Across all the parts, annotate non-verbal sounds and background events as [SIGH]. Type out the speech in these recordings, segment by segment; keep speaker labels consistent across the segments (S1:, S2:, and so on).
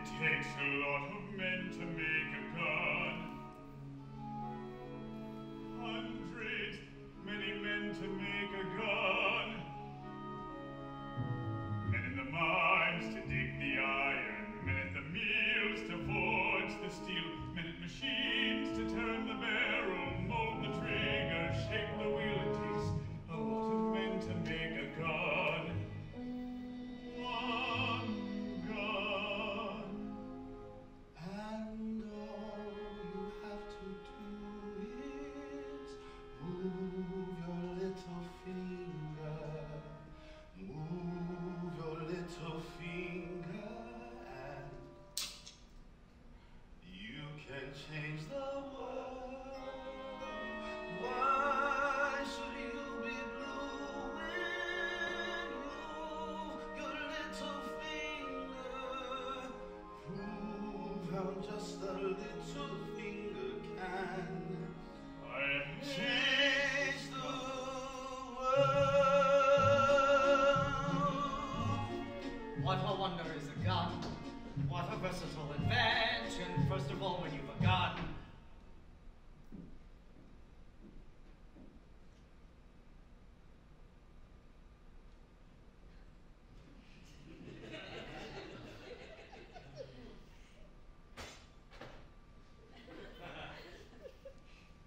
S1: It takes a lot of men to make a gun. Hundreds, many men to make
S2: change the world. Why should you be blue when you, your little finger, prove how just a little finger can
S1: I
S2: change the world?
S3: What a wonder is a God. What a versatile invention. First of all, when you've forgotten.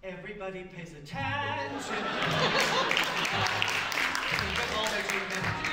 S3: Everybody pays attention. [LAUGHS] Think all that
S2: you've.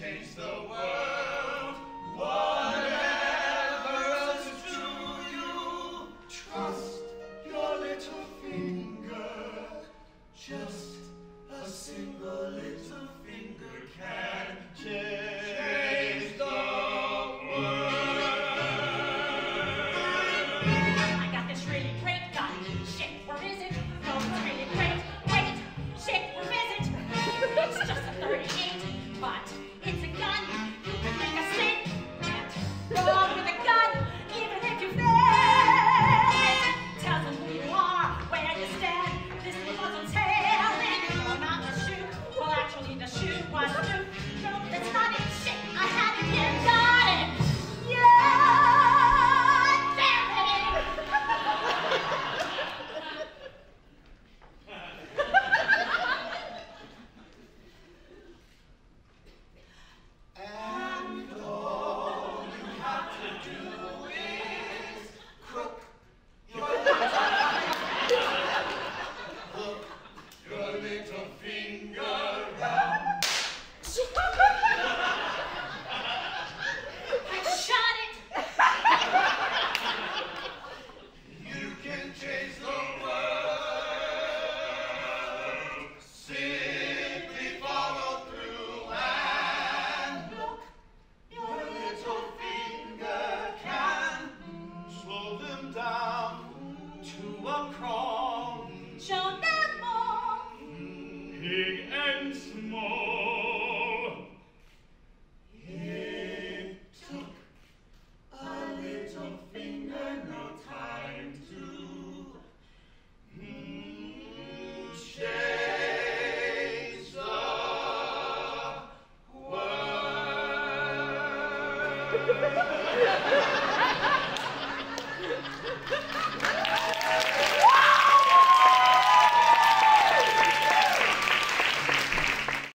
S2: change the world. Whatever else is true, you trust your little finger. Just a single.
S4: to
S2: a crown.
S4: Show them all,
S1: big and small.
S2: It took a little finger, no time to mm, share. Ha ha ha!